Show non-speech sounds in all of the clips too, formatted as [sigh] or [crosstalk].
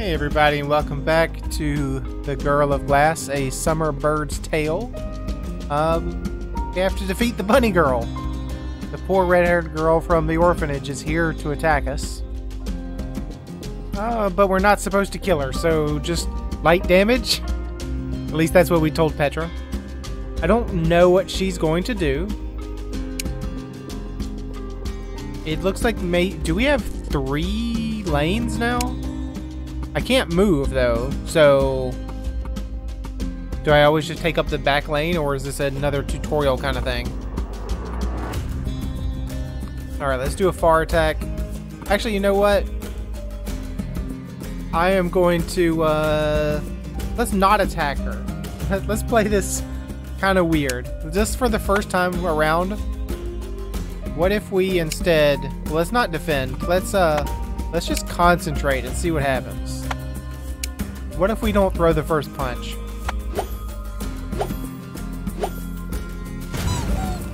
Hey everybody and welcome back to The Girl of Glass, a summer bird's tale. Um, we have to defeat the bunny girl. The poor red-haired girl from the orphanage is here to attack us. Uh, but we're not supposed to kill her, so just light damage? At least that's what we told Petra. I don't know what she's going to do. It looks like may do we have three lanes now? I can't move though, so do I always just take up the back lane or is this another tutorial kind of thing? Alright, let's do a far attack. Actually, you know what? I am going to, uh, let's not attack her. [laughs] Let's play this kind of weird. Just for the first time around, what if we instead, let's not defend. Let's, uh, let's just concentrate and see what happens. What if we don't throw the first punch?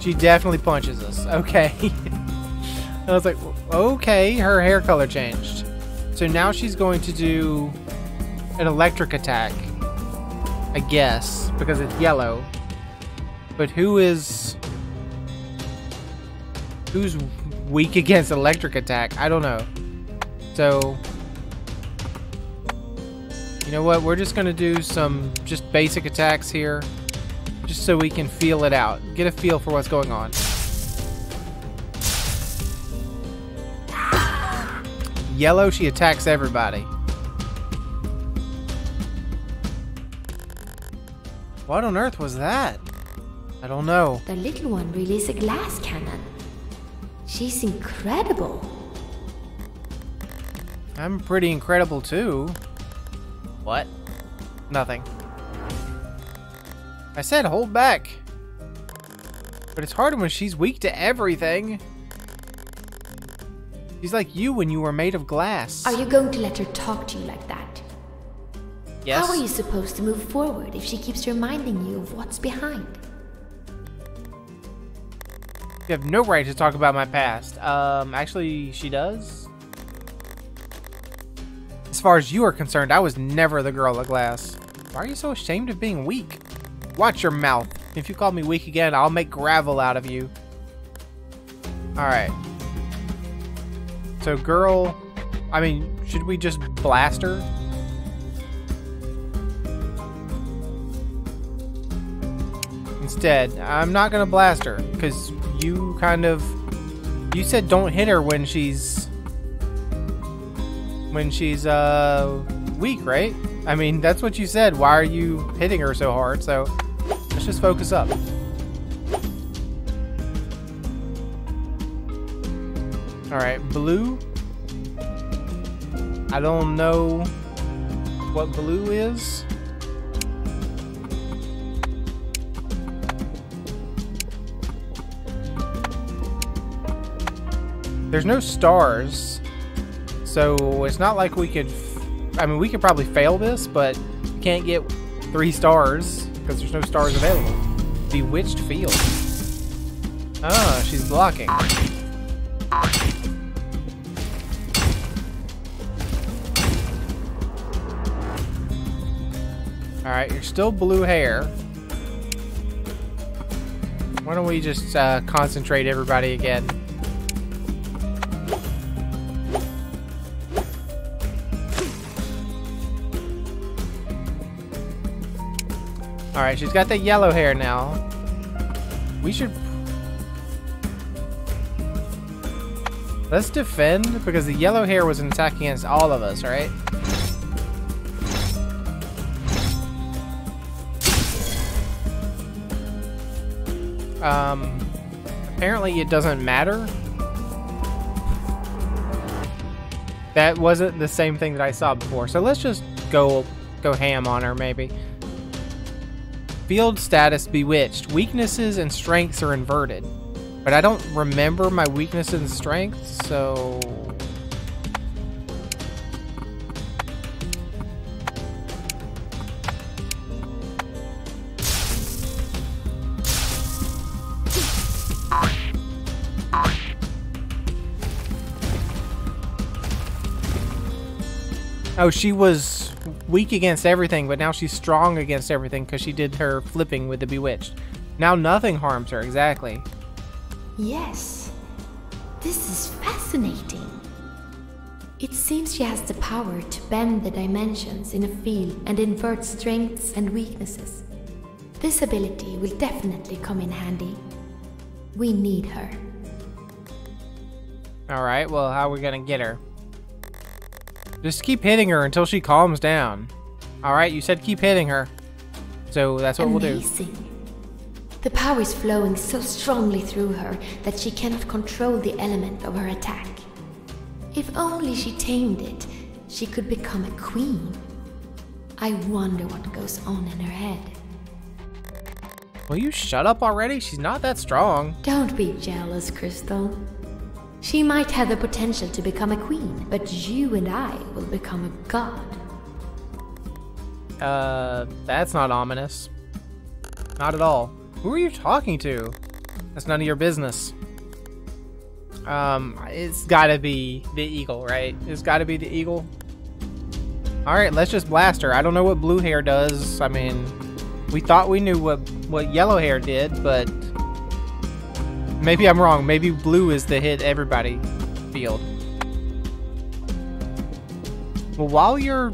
She definitely punches us. [laughs] Okay. I was like, okay, her hair color changed. So now she's going to do an electric attack. I guess, because it's yellow. But who is... Who's weak [laughs] against electric attack? I don't know. So... You know what? We're just going to do some just basic attacks here. Just so we can feel it out. Get a feel for what's going on. Yellow, she attacks everybody. What on earth was that? I don't know. The little one is a glass cannon. She's incredible. I'm pretty incredible too. What? Nothing. I said hold back. But it's hard when she's weak to everything. She's like you when you were made of glass. Are you going to let her talk to you like that? Yes. How are you supposed to move forward if she keeps reminding you of what's behind? You have no right to talk about my past. Um, actually, she does. As far as you are concerned, I was never the girl of glass. Why are you so ashamed of being weak? Watch your mouth. If you call me weak again, I'll make gravel out of you. Alright. So, girl... I mean, should we just blast her? Instead, I'm not gonna blast her, because you kind of... You said don't hit her when she's... When she's, uh, weak, right? I mean, that's what you said. Why are you hitting her so hard? So, let's just focus up. Alright, blue. I don't know what blue is. There's no stars, so it's not like we could... I mean, we could probably fail this, but can't get three stars because there's no stars available. Bewitched Field. Ah, she's blocking. Alright, you're still blue hair. Why don't we just uh, concentrate everybody again? Alright, she's got the yellow hair now. We should... Let's defend, because the yellow hair was an attack against all of us, right? Um, apparently it doesn't matter. That wasn't the same thing that I saw before, so let's just go go ham on her, maybe. Field status bewitched. Weaknesses and strengths are inverted. But I don't remember my weaknesses and strengths, so... Oh, she was weak against everything, but now she's strong against everything because she did her flipping with the Bewitched. Now nothing harms her, exactly. Yes. This is fascinating. It seems she has the power to bend the dimensions in a field and invert strengths and weaknesses. This ability will definitely come in handy. We need her. Alright, well, how are we gonna get her? Just keep hitting her until she calms down. Alright, you said keep hitting her. So that's what Amazing. we'll do. The power is flowing so strongly through her that she cannot control the element of her attack. If only she tamed it, she could become a queen. I wonder what goes on in her head. Will you shut up already? She's not that strong. Don't be jealous, Kristal. She might have the potential to become a queen, but you and I will become a god. Uh, that's not ominous. Not at all. Who are you talking to? That's none of your business. Um, it's gotta be the eagle, right? It's gotta be the eagle. Alright, let's just blast her. I don't know what blue hair does. I mean, we thought we knew what, what yellow hair did, but... Maybe I'm wrong. Maybe blue is the hit everybody field. Well, while you're...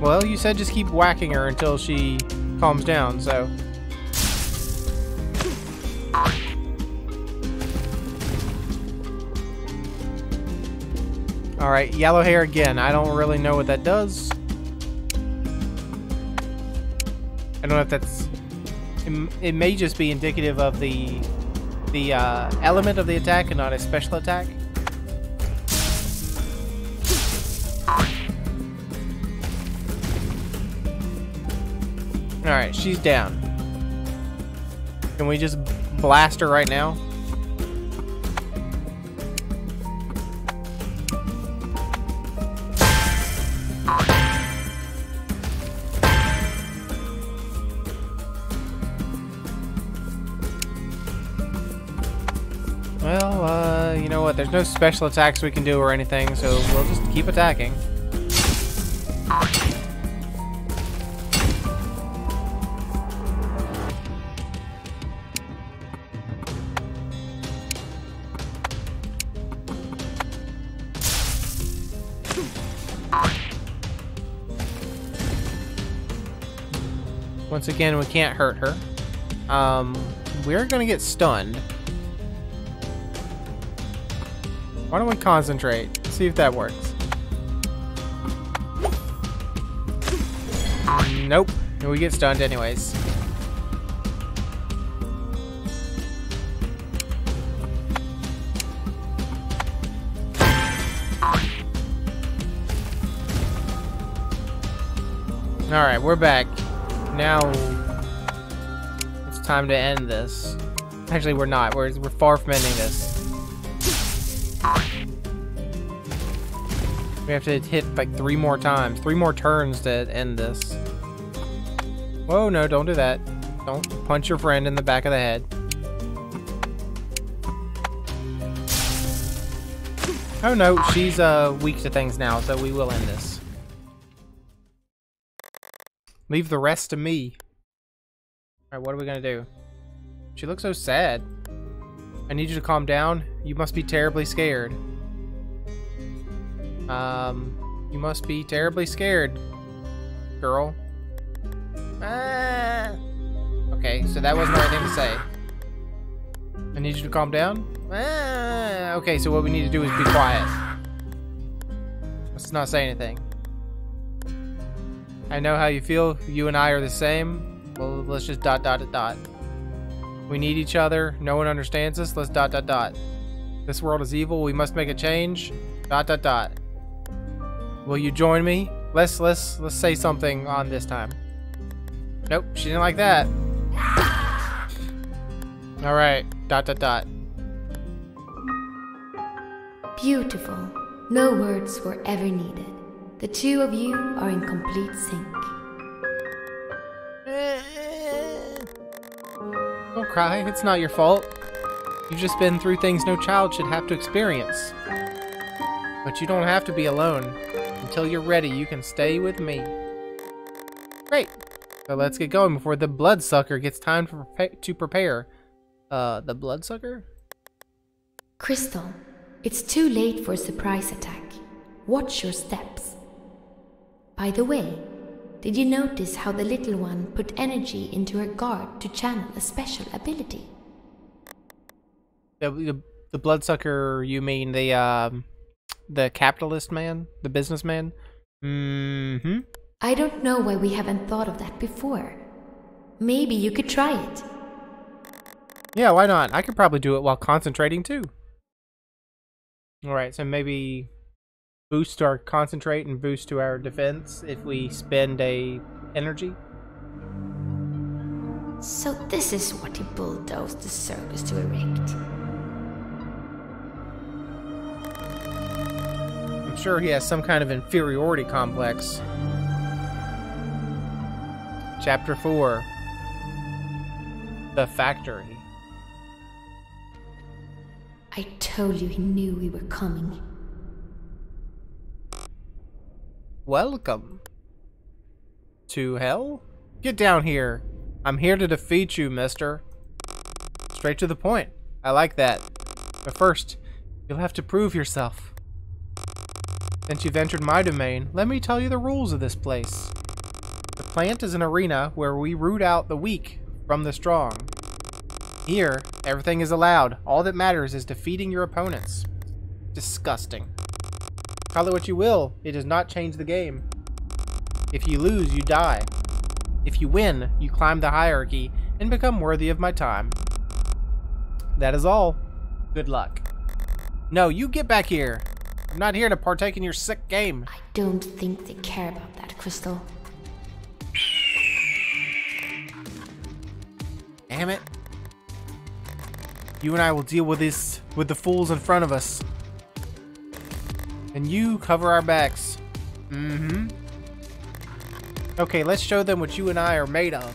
Well, you said just keep whacking her until she calms down, so... Alright, yellow hair again. I don't really know what that does. I don't know if that's... It, it may just be indicative of the the uh, element of the attack and not a special attack. Alright, she's down. Can we just blast her right now? Well, uh, you know what? There's no special attacks we can do or anything, so we'll just keep attacking. Once again, we can't hurt her. Um, we're gonna get stunned. Why don't we concentrate? See if that works. Nope. We get stunned anyways. Alright, we're back. Now, it's time to end this. Actually, we're not. We're, we're far from ending this. We have to hit like three more times, three more turns to end this. Whoa, no, don't do that. Don't punch your friend in the back of the head. Oh no, she's uh, weak to things now, so we will end this. Leave the rest to me. Alright, what are we gonna do? She looks so sad. I need you to calm down. You must be terribly scared. Um, you must be terribly scared, girl. Ah. Okay, so that wasn't the right thing to say. I need you to calm down. Ah. Okay, so what we need to do is be quiet. Let's not say anything. I know how you feel. You and I are the same. Well, let's just dot dot dot. We need each other. No one understands us. Let's dot dot dot. This world is evil. We must make a change. Dot dot dot. Will you join me? Let's let's let's say something on this time. Nope, she didn't like that. All right. Dot dot dot. Beautiful. No words were ever needed. The two of you are in complete sync. Don't cry. It's not your fault. You've just been through things no child should have to experience. But you don't have to be alone. Until you're ready, you can stay with me. Great. So let's get going before the bloodsucker gets time to, prepa to prepare. Uh, the bloodsucker? Kristal, it's too late for a surprise attack. Watch your steps. By the way, did you notice how the little one put energy into her guard to channel a special ability? The, the, the bloodsucker, you mean the, um, the capitalist man? The businessman? Mm-hmm. I don't know why we haven't thought of that before. Maybe you could try it. Yeah, why not? I could probably do it while concentrating too. Alright, so maybe boost our concentrate and boost to our defense if we spend a energy. So this is what he bulldozed the circus to erect. I'm sure he has some kind of inferiority complex. Chapter 4 The Factory. I told you he knew we were coming. Welcome. To hell? Get down here. I'm here to defeat you, mister. Straight to the point. I like that. But first, you'll have to prove yourself. Since you've entered my domain, let me tell you the rules of this place. The plant is an arena where we root out the weak from the strong. Here, everything is allowed. All that matters is defeating your opponents. Disgusting. Call it what you will, it does not change the game. If you lose, you die. If you win, you climb the hierarchy and become worthy of my time. That is all. Good luck. No, you get back here. I'm not here to partake in your sick game. I don't think they care about that, Kristal. Damn it. You and I will deal with this with the fools in front of us. And you cover our backs. Mm-hmm. Okay, let's show them what you and I are made of.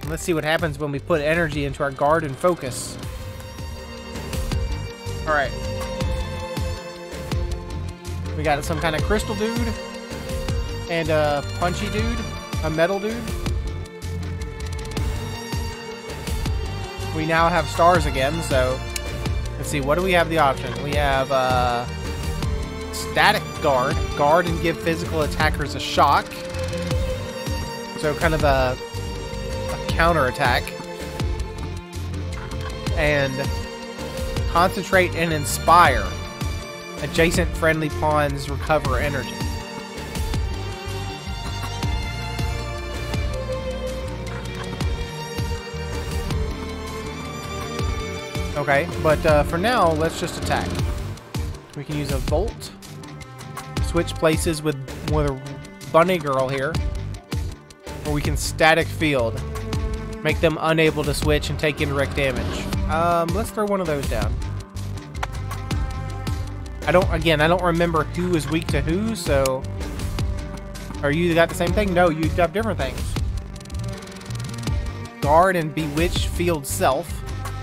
And let's see what happens when we put energy into our guard and focus. Alright. We got some kind of crystal dude. And a punchy dude. A metal dude. We now have stars again, so... Let's see, what do we have the option? We have, uh... Static guard. Guard and give physical attackers a shock. So kind of a, a counter attack. And concentrate and inspire. Adjacent friendly pawns recover energy. Okay, but uh, for now, let's just attack. We can use a Volt. Switch places with, with a bunny girl here. Or we can static field. Make them unable to switch and take indirect damage. Um, let's throw one of those down. I don't, again, I don't remember who is weak to who, so... Are you got the same thing? No, you got different things. Guard and Bewitch Field Self.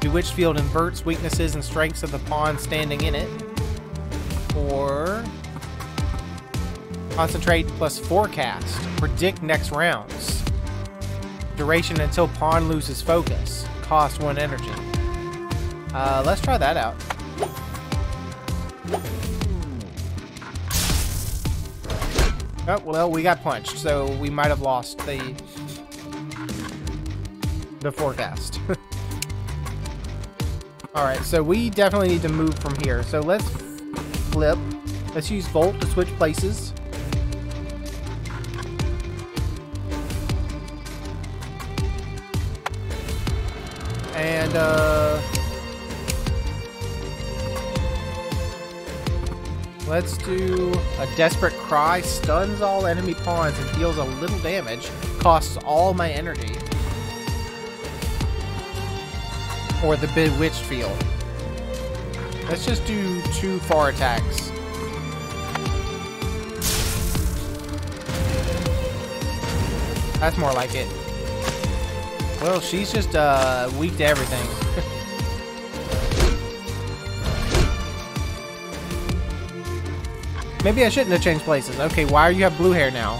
Bewitch Field inverts weaknesses and strengths of the pawn standing in it. Or... Concentrate plus Forecast. Predict next rounds. Duration until pawn loses focus. Cost one energy. Uh, let's try that out. Oh, well, we got punched, so we might have lost the... the forecast. [laughs] Alright, so we definitely need to move from here. So let's flip. Let's use Volt to switch places. And, uh... Let's do a Desperate Cry. Stuns all enemy pawns and deals a little damage. Costs all my energy. Or the Bewitched Field. Let's just do two far attacks. That's more like it. Well, she's just uh, weak to everything. Maybe I shouldn't have changed places. Okay, why are you have blue hair now?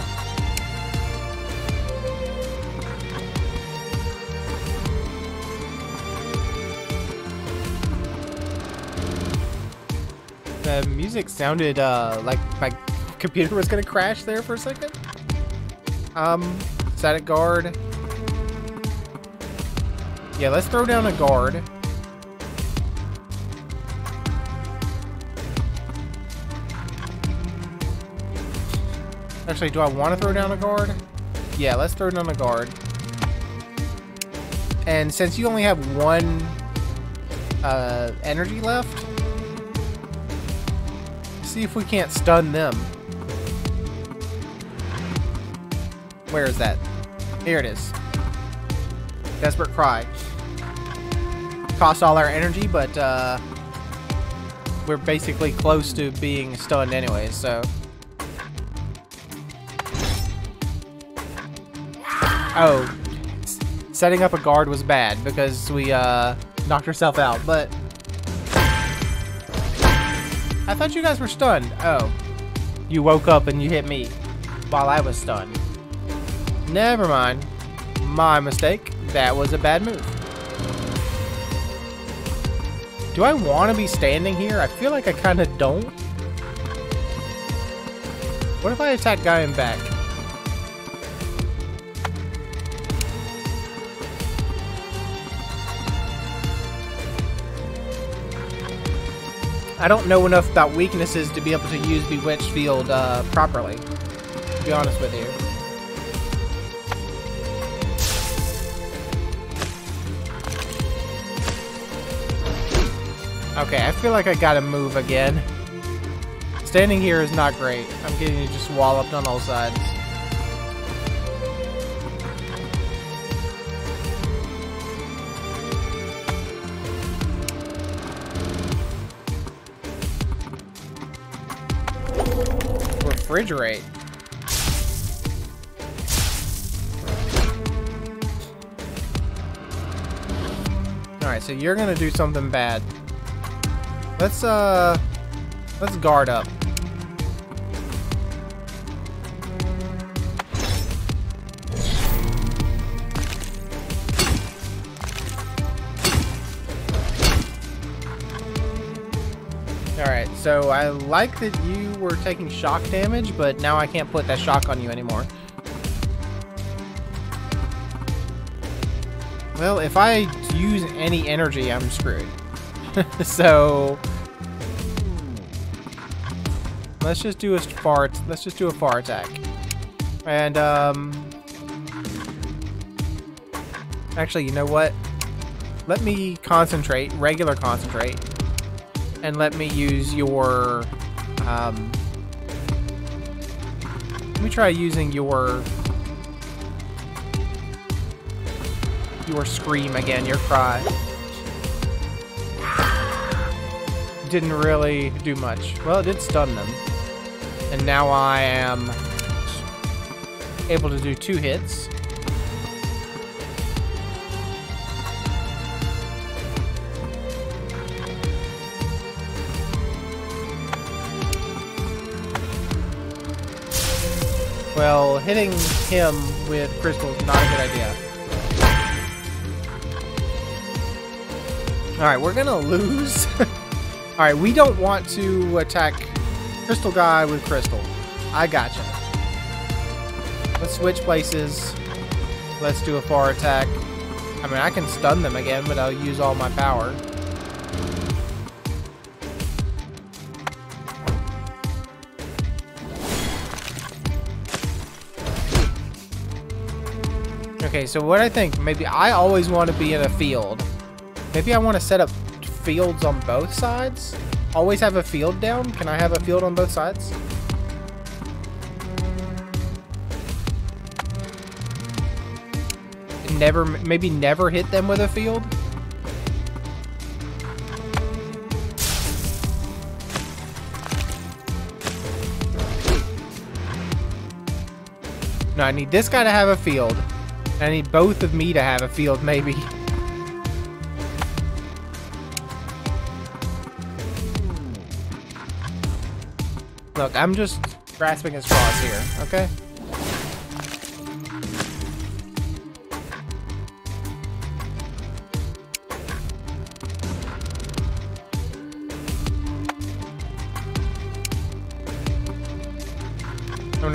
The music sounded uh, like my computer was gonna crash there for a second. Um, static guard. Yeah, let's throw down a guard. Actually, do I want to throw down a guard? Yeah, let's throw down a guard. And since you only have one uh, energy left, see if we can't stun them. Where is that? Here it is. Desperate Cry. Cost all our energy, but uh, we're basically close to being stunned anyway, so... Oh, setting up a guard was bad because we uh, knocked ourselves out, but... I thought you guys were stunned. Oh. You woke up and you hit me while I was stunned. Never mind. My mistake. That was a bad move. Do I want to be standing here? I feel like I kind of don't. What if I attack guy in back? I don't know enough about weaknesses to be able to use Bewitched Field uh, properly, to be honest with you. Okay, I feel like I gotta move again. Standing here is not great. I'm getting just walloped on all sides. Refrigerate. Alright, so you're gonna do something bad. Let's, uh... Let's guard up. Alright, so I like that you were taking shock damage, but now I can't put that shock on you anymore. Well, if I use any energy, I'm screwed. [laughs] so... Let's just do a far, let's just do a far attack. And, um... Actually, you know what? Let me concentrate, regular concentrate and let me use your, um, let me try using your, your scream again, your cry. Didn't really do much. Well, it did stun them. And now I am able to do two hits. Well, hitting him with crystals is not a good idea. Alright, we're gonna lose. [laughs] Alright, we don't want to attack Crystal Guy with Crystal. I gotcha. Let's switch places. Let's do a far attack. I mean, I can stun them again, but I'll use all my power. So what I think, maybe I always want to be in a field. Maybe I want to set up fields on both sides? Always have a field down? Can I have a field on both sides? Never, maybe never hit them with a field? No, I need this guy to have a field. I need both of me to have a field, maybe. Look, I'm just grasping at straws here, okay?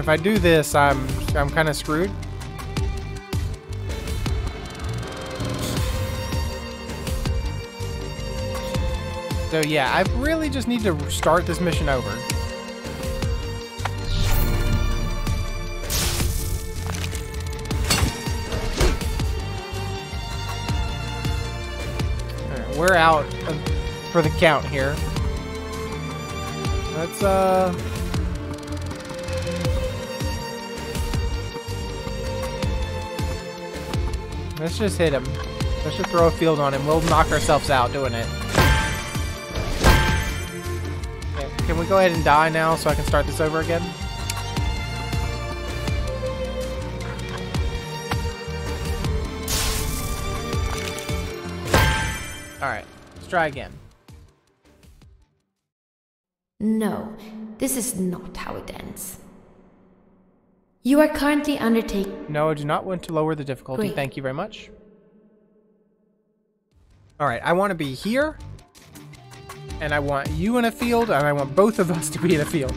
If I do this, I'm I'm kind of screwed. So yeah, I really just need to start this mission over. Alright, we're out for the count here. Let's, uh... Let's just hit him. Let's just throw a field on him. We'll knock ourselves out doing it. Can we go ahead and die now so I can start this over again? Alright, let's try again. No, this is not how it ends. You are currently undertaking. No, I do not want to lower the difficulty. Great. Thank you very much. Alright, I want to be here. And I want you in a field, and I want both of us to be in a field.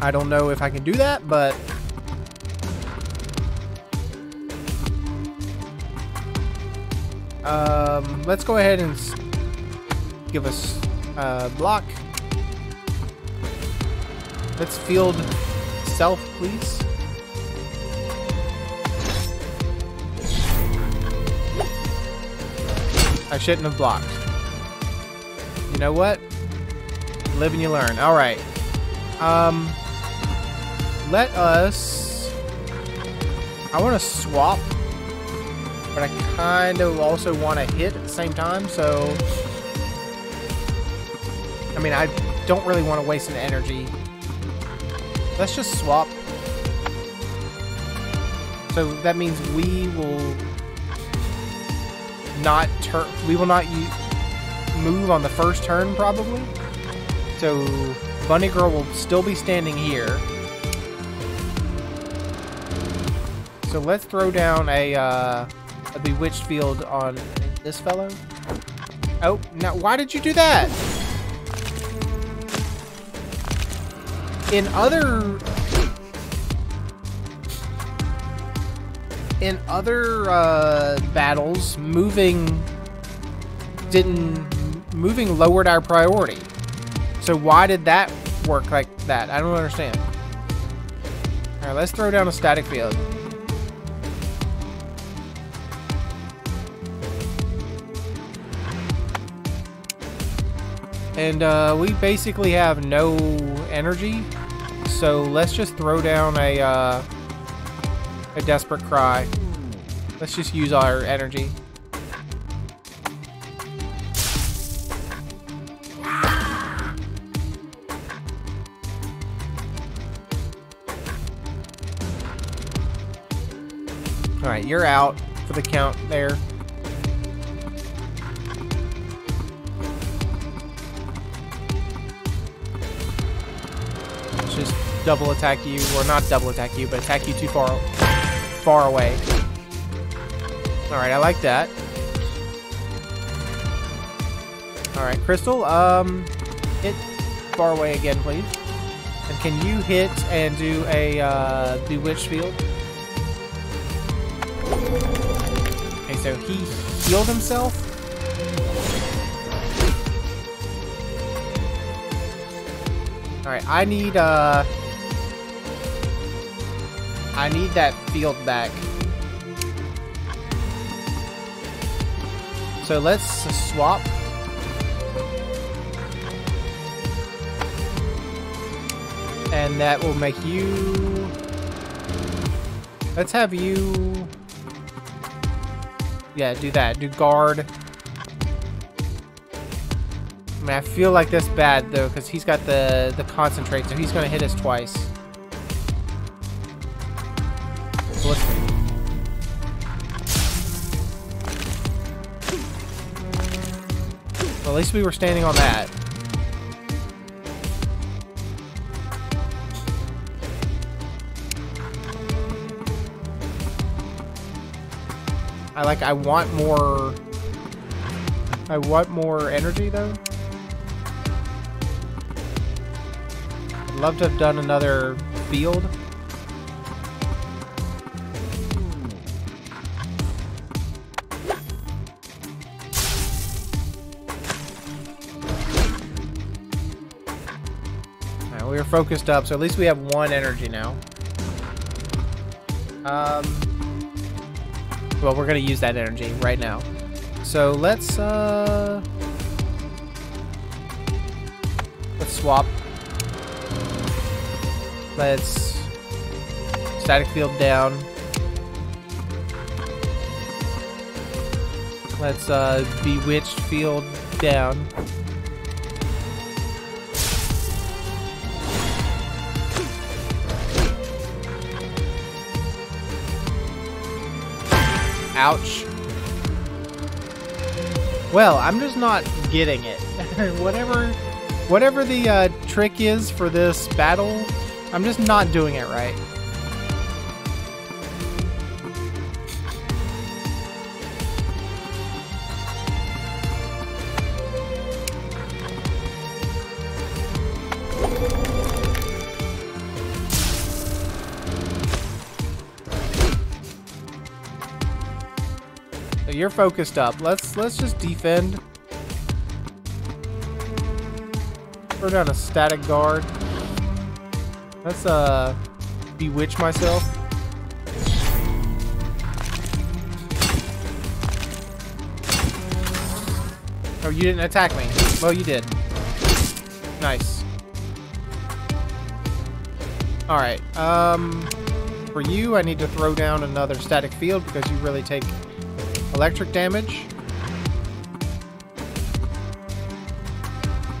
I don't know if I can do that, but... Um, let's go ahead and give us a block. Let's field self, please. I shouldn't have blocked. You know what? Live and you learn. Alright. Um, let us... I want to swap, but I kind of also want to hit at the same time, so... I mean, I don't really want to waste an energy. Let's just swap. So that means we will not turn. We will not u- move on the first turn, probably. So Bunny Girl will still be standing here. So let's throw down a uh, a bewitched field on this fellow. Oh, now why did you do that? in other in other uh, battles, moving didn't moving lowered our priority. So why did that work like that? I don't understand. All right, let's throw down a static field. And uh, we basically have no energy, so let's just throw down a uh, a desperate cry. Let's just use our energy. You're out for the count there. Let's just double attack you, or not double attack you, but attack you too far, far away. All right, I like that. All right, Kristal, um, hit far away again, please. And can you hit and do a uh, bewitched field? So he healed himself. Alright, I need, uh... I need that field back. So let's swap. And that will make you... Let's have you... Yeah, do that. Do guard. I mean, I feel like that's bad though, because he's got the the concentrate, so he's gonna hit us twice. So let's Well, at least we were standing on that. I like, I want more... I want more energy, though. I'd love to have done another field. Alright, we are focused up, so at least we have one energy now. Um, well, we're gonna use that energy right now. So let's uh, let's swap. Let's static field down. Let's uh, bewitched field down. Ouch. Well, I'm just not getting it. [laughs] whatever whatever the uh, trick is for this battle, I'm just not doing it right. You're focused up. Let's let's just defend. Throw down a static guard. Let's uh bewitch myself. Oh, you didn't attack me. Well, you did. Nice. Alright, um... For you, I need to throw down another static field because you really take electric damage.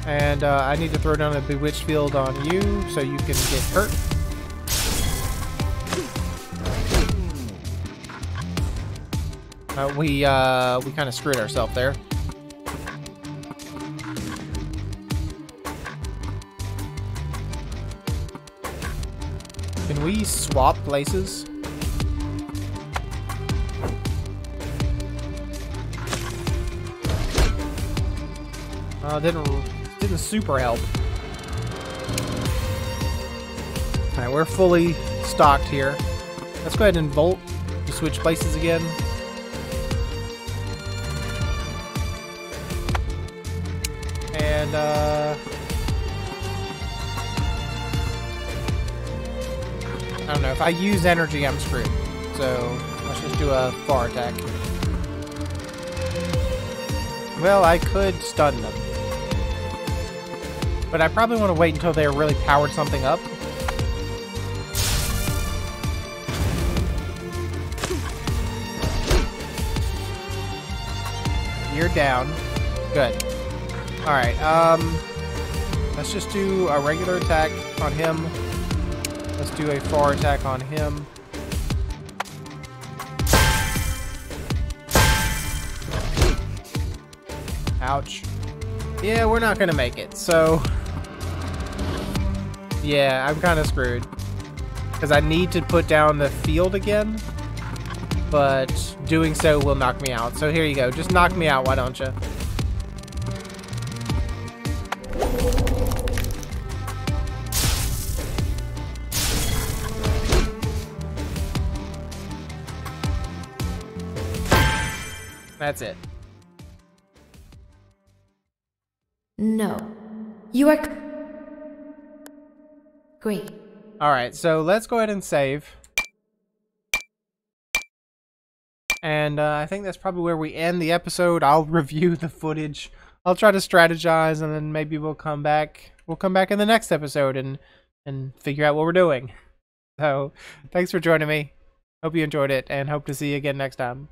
And uh, I need to throw down a Bewitched Field on you so you can get hurt. Uh, we uh, we kind of screwed ourselves there. Can we swap places? Uh, didn't didn't super help. Alright, we're fully stocked here. Let's go ahead and bolt to switch places again. And uh I don't know, if I use energy I'm screwed. So let's just do a far attack. Well, I could stun them. But I probably want to wait until they're really powered something up. You're down. Good. Alright, um... Let's just do a regular attack on him. Let's do a far attack on him. Ouch. Yeah, we're not gonna make it, so... Yeah, I'm kind of screwed. Because I need to put down the field again. But doing so will knock me out. So here you go. Just knock me out, why don't you? That's it. No. You are. Great. Alright, so let's go ahead and save. And uh, I think that's probably where we end the episode. I'll [laughs] review the footage. I'll try to strategize and then maybe we'll come back. We'll come back in the next episode and and figure out what we're doing. So, thanks for joining me. Hope you enjoyed it and hope to see you again next time.